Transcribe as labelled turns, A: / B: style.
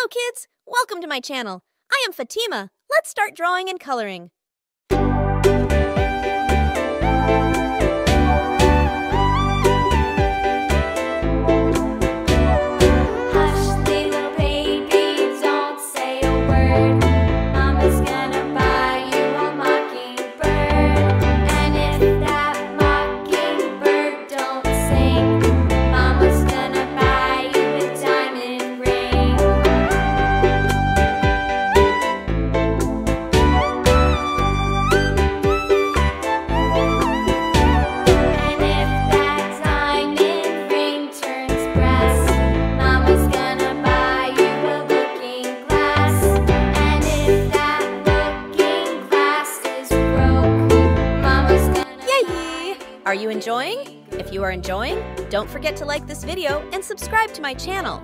A: Hello, kids! Welcome to my channel. I am Fatima. Let's start drawing and coloring. Enjoying? If you are enjoying, don't forget to like this video and subscribe to my channel.